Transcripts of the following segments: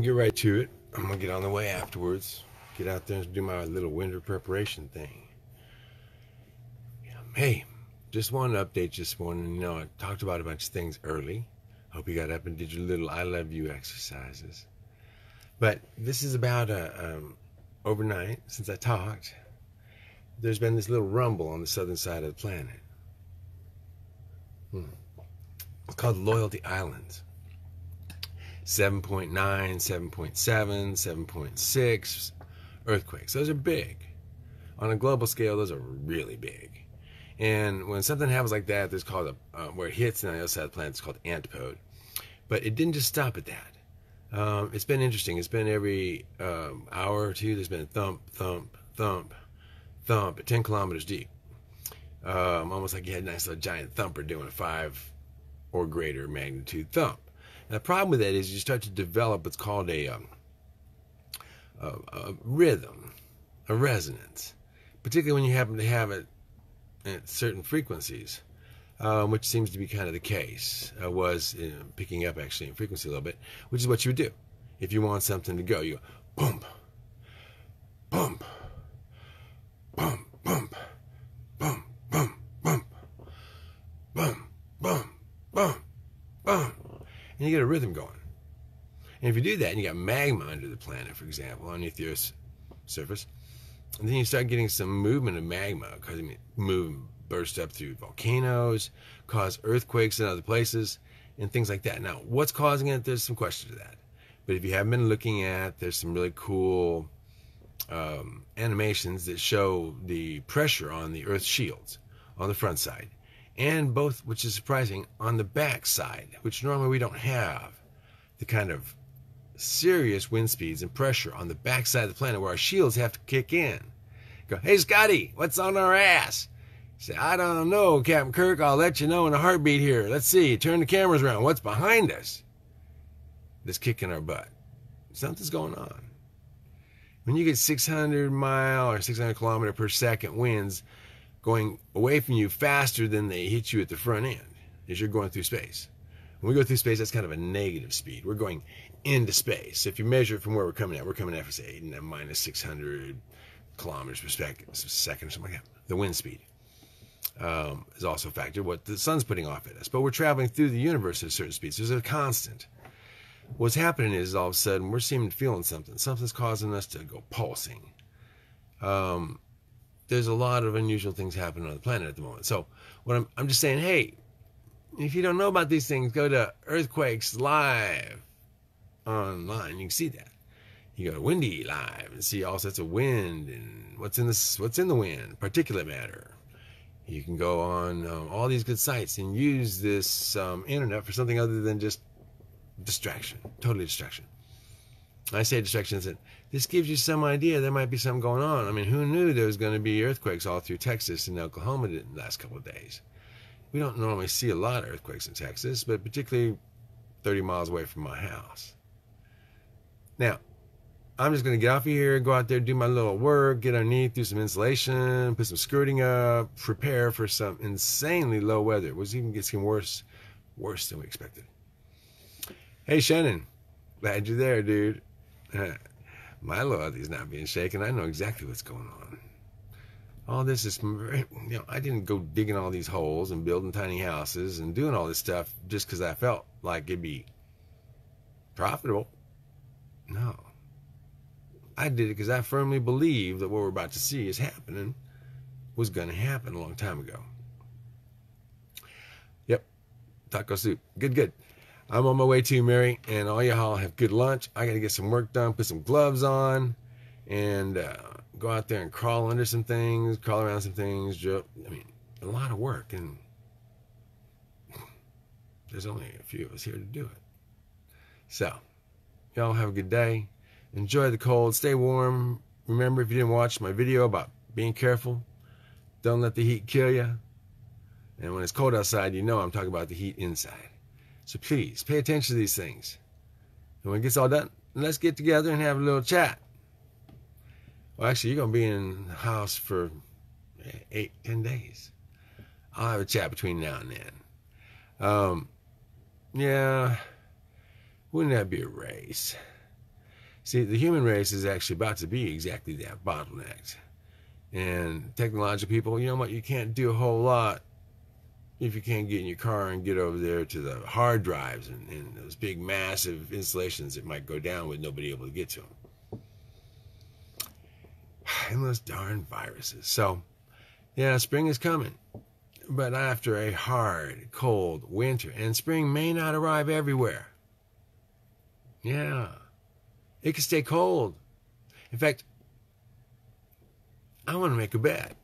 gonna get right to it. I'm gonna get on the way afterwards. Get out there and do my little winter preparation thing. Hey, just wanted to update you this morning. You know, I talked about a bunch of things early. Hope you got up and did your little I love you exercises. But this is about uh, um, overnight since I talked. There's been this little rumble on the southern side of the planet. Hmm. It's called Loyalty Islands. 7.9, 7.7, 7.6 earthquakes. Those are big. On a global scale, those are really big. And when something happens like that, there's called a, uh, where it hits on the other side of the planet, it's called antipode. But it didn't just stop at that. Um, it's been interesting. It's been every um, hour or two, there's been thump, thump, thump, thump at 10 kilometers deep. Um, almost like you had a nice little giant thumper doing a five or greater magnitude thump. And the problem with that is you start to develop what's called a, um, a, a rhythm, a resonance, particularly when you happen to have it at certain frequencies, um, which seems to be kind of the case. Uh, was uh, picking up actually in frequency a little bit, which is what you would do if you want something to go. You go boom, boom, boom, boom, boom, boom, boom, boom, boom, and you get a rhythm going. And if you do that, and you got magma under the planet, for example, underneath the Earth's surface, and then you start getting some movement of magma because I mean, move burst up through volcanoes, cause earthquakes in other places, and things like that. Now, what's causing it? There's some questions to that. But if you haven't been looking at, there's some really cool um, animations that show the pressure on the Earth's shields on the front side, and both, which is surprising, on the back side, which normally we don't have the kind of serious wind speeds and pressure on the backside of the planet where our shields have to kick in. Go, hey Scotty, what's on our ass? Say, I don't know, Captain Kirk. I'll let you know in a heartbeat here. Let's see. Turn the cameras around. What's behind us? That's kicking our butt. Something's going on. When you get 600 mile or 600 kilometer per second winds going away from you faster than they hit you at the front end as you're going through space. When we go through space, that's kind of a negative speed. We're going into space. If you measure it from where we're coming at, we're coming at, say, minus 600 kilometers per second, or something like that. The wind speed um, is also a factor, what the sun's putting off at us. But we're traveling through the universe at a certain speed. So there's a constant. What's happening is all of a sudden we're seeming to feeling something. Something's causing us to go pulsing. Um, there's a lot of unusual things happening on the planet at the moment. So what I'm, I'm just saying, hey, if you don't know about these things, go to Earthquakes Live online. You can see that. You go to Windy Live and see all sorts of wind and what's in this, what's in the wind, particulate matter. You can go on um, all these good sites and use this um, internet for something other than just distraction, totally distraction. I say distraction that this gives you some idea there might be something going on. I mean, who knew there was going to be earthquakes all through Texas and Oklahoma in the last couple of days? We don't normally see a lot of earthquakes in Texas, but particularly 30 miles away from my house. Now, I'm just going to get off of here, go out there, do my little work, get underneath, do some insulation, put some skirting up, prepare for some insanely low weather. It was even getting worse, worse than we expected. Hey, Shannon, glad you're there, dude. my loyalty's not being shaken. I know exactly what's going on. All this is, you know, I didn't go digging all these holes and building tiny houses and doing all this stuff just because I felt like it'd be profitable. No I did it because I firmly believe that what we're about to see is happening was going to happen a long time ago. Yep, taco soup. Good, good. I'm on my way to Mary, and all y'all have good lunch. I got to get some work done, put some gloves on, and uh, go out there and crawl under some things, crawl around some things. I mean, a lot of work, and there's only a few of us here to do it. So, y'all have a good day. Enjoy the cold. Stay warm. Remember, if you didn't watch my video about being careful, don't let the heat kill you. And when it's cold outside, you know I'm talking about the heat inside. So please pay attention to these things. And when it gets all done, let's get together and have a little chat. Well, actually, you're going to be in the house for eight, ten days. I'll have a chat between now and then. Um, yeah, wouldn't that be a race? See, the human race is actually about to be exactly that bottlenecked. And technological people, you know what? You can't do a whole lot if you can't get in your car and get over there to the hard drives and, and those big, massive installations that might go down with nobody able to get to them. And those darn viruses. So, yeah, spring is coming. But after a hard, cold winter, and spring may not arrive everywhere. Yeah. It can stay cold. In fact, I want to make a bet.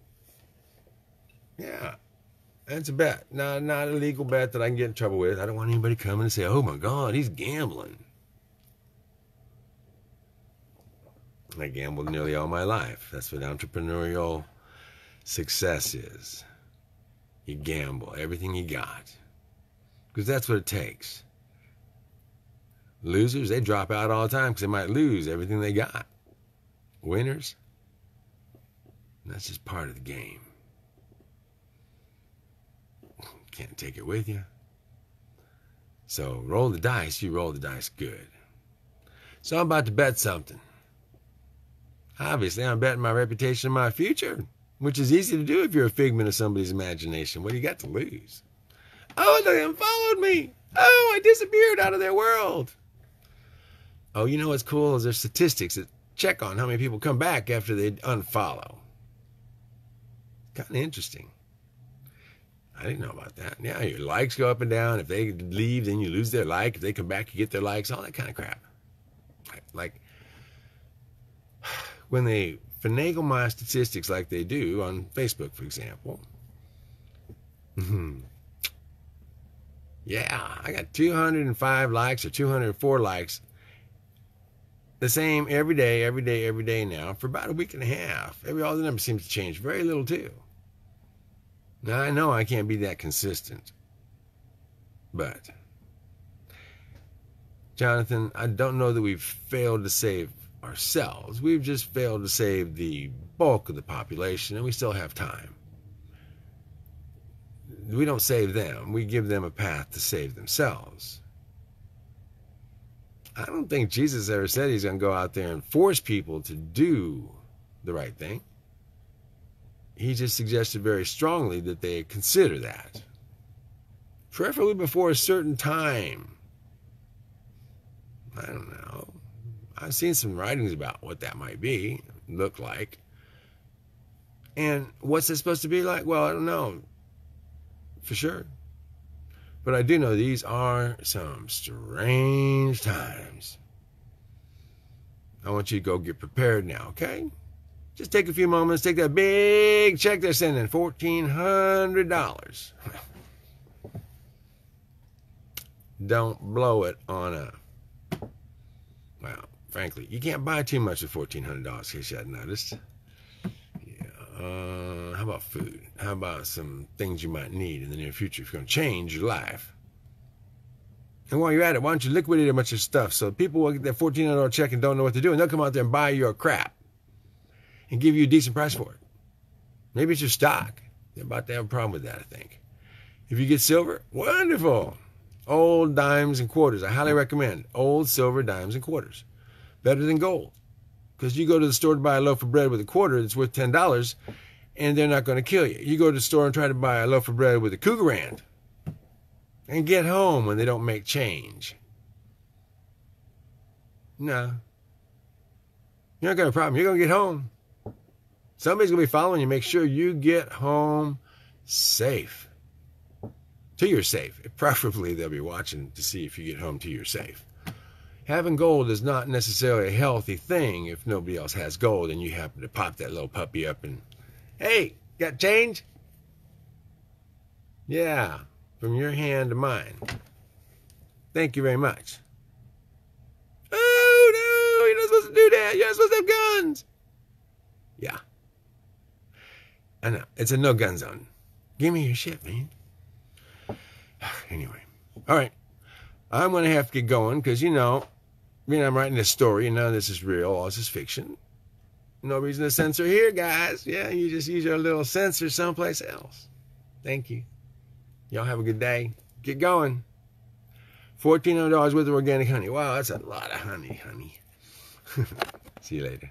That's a bet. Not, not a legal bet that I can get in trouble with. I don't want anybody coming and say, oh my God, he's gambling. I gambled nearly all my life. That's what entrepreneurial success is. You gamble everything you got. Because that's what it takes. Losers, they drop out all the time because they might lose everything they got. Winners, that's just part of the game. Can't take it with you. So roll the dice, you roll the dice good. So I'm about to bet something. Obviously, I'm betting my reputation and my future, which is easy to do if you're a figment of somebody's imagination. What do you got to lose? Oh, they unfollowed me. Oh, I disappeared out of their world. Oh, you know what's cool is there's statistics that check on how many people come back after they unfollow. Kind of interesting. I didn't know about that. Yeah, your likes go up and down. If they leave, then you lose their like. If they come back, you get their likes. All that kind of crap. Like when they finagle my statistics like they do on Facebook, for example. Mm-hmm. yeah, I got 205 likes or 204 likes the same every day, every day, every day now for about a week and a half. Every all the numbers seem to change very little too. Now I know I can't be that consistent, but Jonathan, I don't know that we've failed to save ourselves. We've just failed to save the bulk of the population, and we still have time. We don't save them. We give them a path to save themselves. I don't think Jesus ever said he's going to go out there and force people to do the right thing. He just suggested very strongly that they consider that, preferably before a certain time. I don't know. I've seen some writings about what that might be, look like. And what's it supposed to be like? Well, I don't know for sure. But I do know these are some strange times. I want you to go get prepared now, okay? Just take a few moments, take that big check they're sending, $1,400. Don't blow it on a, well, frankly, you can't buy too much with $1,400, in case you hadn't noticed. Uh, how about food? How about some things you might need in the near future if you're going to change your life? And while you're at it, why don't you liquidate a bunch of stuff so people will get that $1,400 check and don't know what to do, and they'll come out there and buy your crap and give you a decent price for it. Maybe it's your stock. They're about to have a problem with that, I think. If you get silver, wonderful. Old dimes and quarters. I highly recommend old silver dimes and quarters. Better than gold. Because you go to the store to buy a loaf of bread with a quarter that's worth $10 and they're not going to kill you. You go to the store and try to buy a loaf of bread with a Krugerrand and get home when they don't make change. No. You're not going to have a problem. You're going to get home. Somebody's going to be following you. Make sure you get home safe. To your safe. Preferably, they'll be watching to see if you get home to your safe having gold is not necessarily a healthy thing if nobody else has gold and you happen to pop that little puppy up and, hey, got change? Yeah, from your hand to mine. Thank you very much. Oh, no, you're not supposed to do that. You're not supposed to have guns. Yeah. I know. It's a no gun zone. Give me your shit, man. Anyway. All right. I'm going to have to get going because, you know, I mean, I'm writing this story, and none of this is real. All this is fiction. No reason to censor here, guys. Yeah, you just use your little censor someplace else. Thank you. Y'all have a good day. Get going. $1,400 worth of organic honey. Wow, that's a lot of honey, honey. See you later.